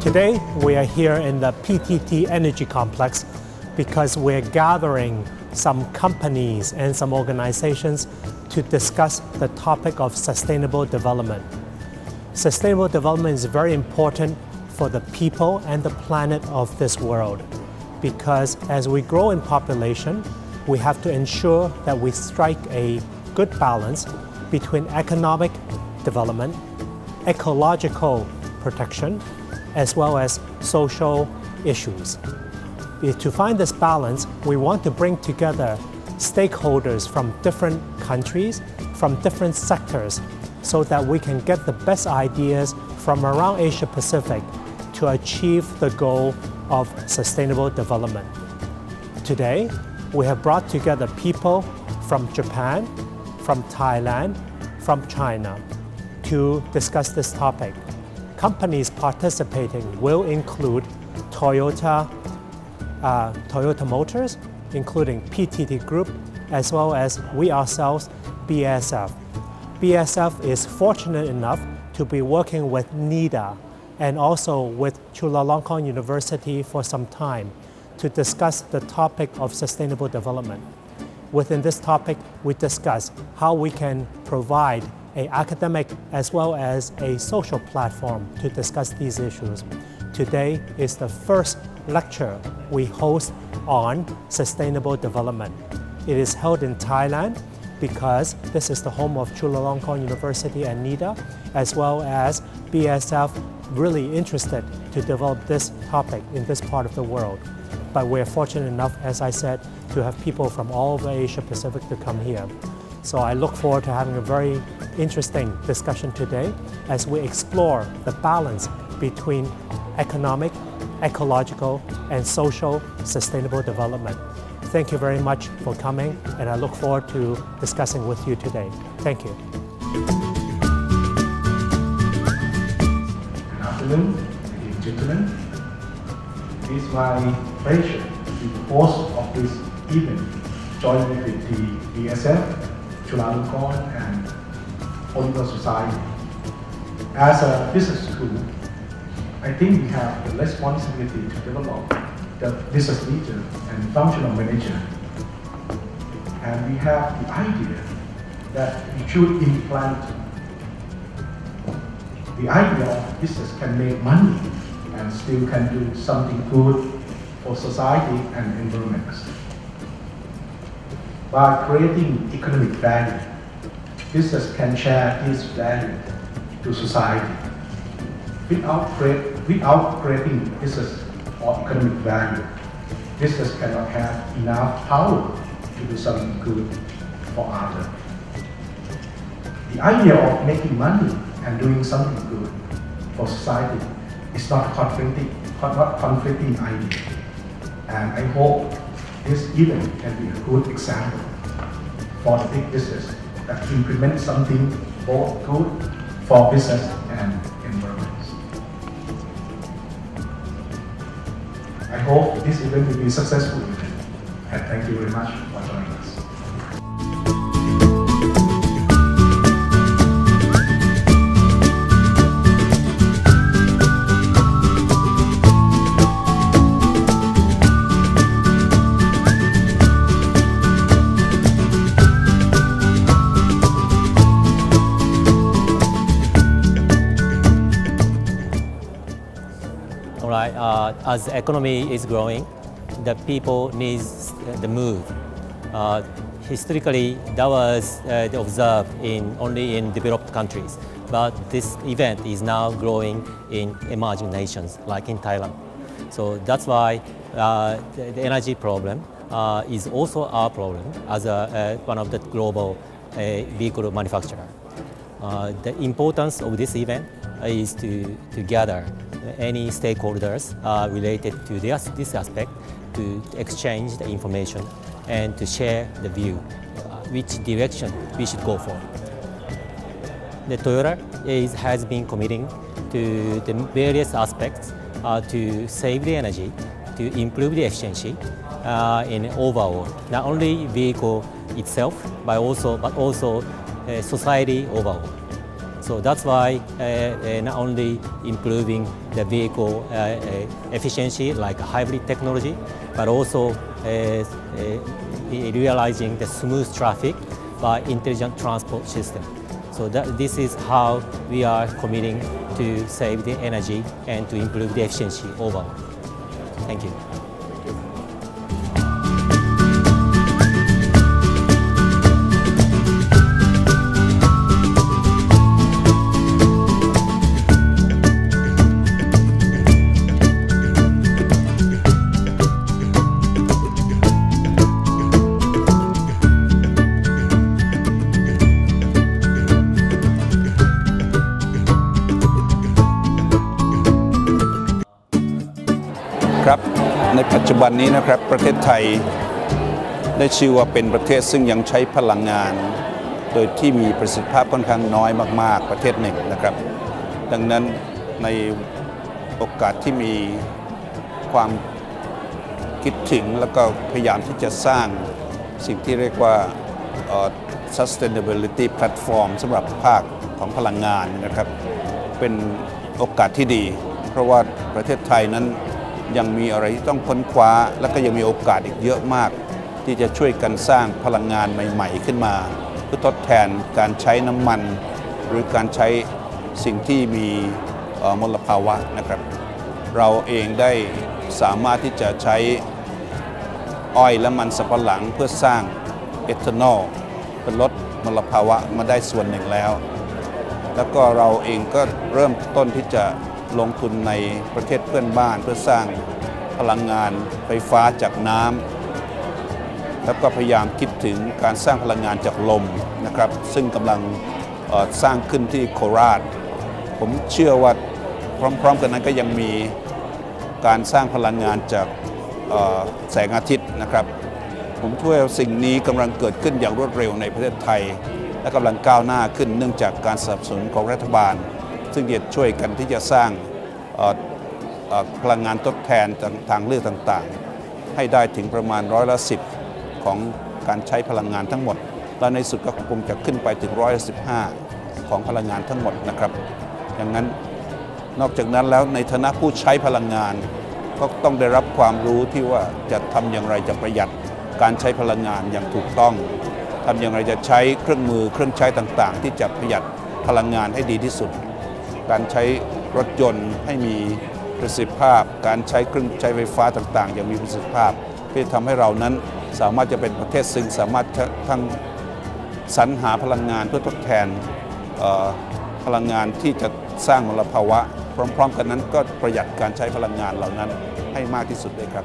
Today we are here in the PTT Energy Complex because we're gathering some companies and some organizations to discuss the topic of sustainable development. Sustainable development is very important for the people and the planet of this world because as we grow in population, we have to ensure that we strike a good balance between economic development, ecological protection, as well as social issues. To find this balance, we want to bring together stakeholders from different countries, from different sectors, so that we can get the best ideas from around Asia Pacific to achieve the goal of sustainable development. Today, we have brought together people from Japan, from Thailand, from China to discuss this topic. Companies participating will include Toyota, uh, Toyota Motors, including PTT Group, as well as we ourselves, BASF. BASF is fortunate enough to be working with NIDA and also with Chulalongkorn University for some time to discuss the topic of sustainable development. Within this topic, we discuss how we can provide a academic as well as a social platform to discuss these issues. Today is the first lecture we host on sustainable development. It is held in Thailand because this is the home of Chulalongkorn University and NIDA, as well as BASF really interested to develop this topic in this part of the world. But we're fortunate enough, as I said, to have people from all over Asia Pacific to come here. So I look forward to having a very interesting discussion today as we explore the balance between economic, ecological, and social sustainable development. Thank you very much for coming, and I look forward to discussing with you today. Thank you. Good afternoon, ladies and gentlemen. It is my pleasure to be the host of this event, jointly with the BASF, Chulalongkorn, and Political Society. As a business school, I think we have the responsibility to develop the business leader and functional manager. And we have the idea that we should implant the idea of business can make money and still can do something good for society and environment. By creating economic value, business can share this value to society. Without, create, without creating business or economic value, business cannot have enough power to do something good for others. The idea of making money and doing something good for society is not conflicting, not conflicting idea. And I hope this event can be a good example for the big business that implement something both good for business and environment. I hope this event will be successful and thank you very much for joining Right, uh, as the economy is growing, the people needs the move. Uh, historically, that was uh, observed in only in developed countries, but this event is now growing in emerging nations like in Thailand. So that's why uh, the, the energy problem uh, is also our problem as a, uh, one of the global uh, vehicle manufacturer. Uh, the importance of this event is to, to gather any stakeholders uh, related to this, this aspect to exchange the information and to share the view, uh, which direction we should go for. The Toyota is, has been committing to the various aspects uh, to save the energy, to improve the efficiency uh, in overall, not only vehicle itself, but also, but also uh, society overall. So that's why uh, uh, not only improving the vehicle uh, uh, efficiency like hybrid technology, but also realizing the smooth traffic by intelligent transport system. So that, this is how we are committing to save the energy and to improve the efficiency overall. Thank you. ครับ ในปัจจุบันนี้นะครับประเทศไทยได้ชื่อว่าเป็นประเทศซึ่งยังใช้พลังงาน โดยที่มีประสิทธิภาพค่อนข้างน้อยมาก ๆ ประเทศหนึ่งนะครับ ดังนั้นในโอกาสที่มีความคิดถึงแล้วก็พยายามที่จะสร้างสิ่งที่เรียกว่า sustainability platform สำหรับภาคของพลังงานนะครับ เป็นโอกาสที่ดี เพราะว่าประเทศไทยนั้น ยังมีอะไรที่ต้องค้นคว้า และก็ยังมีโอกาสอีกเยอะมาก ที่จะช่วยกันสร้างพลังงานใหม่ ๆ ขึ้นมา เพื่อทดแทนการใช้น้ำมัน หรือการใช้สิ่งที่มีมลภาวะนะครับ เราเองได้สามารถที่จะใช้อ้อยและมันสำปะหลังเพื่อสร้างเอทานอลเป็นลดมลภาวะมาได้ส่วนหนึ่งแล้ว แล้วก็เราเองก็เริ่มต้นที่จะ ลงทุนในประเทศเพื่อนบ้านเพื่อสร้างพลังงานไฟฟ้าจากน้ำแล้วก็พยายามคิดถึงการสร้างพลังงานจากลมนะครับซึ่งกำลังสร้างขึ้นที่โคราช ผมเชื่อว่าพร้อมๆกันนั้นก็ยังมีการสร้างพลังงานจากแสงอาทิตย์นะครับ ผมช่วยว่าสิ่งนี้กำลังเกิดขึ้นอย่างรวดเร็วในประเทศไทย และกำลังก้าวหน้าขึ้นเนื่องจากการสนับสนุนของรัฐบาล ซึ่งจะช่วยกันที่จะสร้างพลังงานทดแทนทางทางเลือกต่างๆ ให้ได้ถึงประมาณร้อยละสิบของการใช้พลังงานทั้งหมด และในสุดก็คงจะขึ้นไปถึงร้อยละสิบห้าของพลังงานทั้งหมดนะครับดังนั้นนอกจากนั้นแล้วในฐานะผู้ใช้พลังงาน ก็ต้องได้รับความรู้ที่ว่าจะทำอย่างไรจะประหยัดการใช้พลังงานอย่างถูกต้องทำอย่างไรจะใช้เครื่องมือเครื่องใช้ต่างๆ ที่จะประหยัดพลังงานให้ดีที่สุด การใช้รถยนต์ให้มีประสิทธิภาพ การใช้เครื่องใช้ไฟฟ้าต่างๆ อย่างมีประสิทธิภาพ เพื่อทำให้เรานั้นสามารถจะเป็นประเทศซึ่งสามารถทั้งสรรหาพลังงานเพื่อทดแทนพลังงานที่จะสร้างมลภาวะ พร้อม ๆ กันนั้นก็ประหยัดการใช้พลังงานเหล่านั้นให้มากที่สุดเลยครับ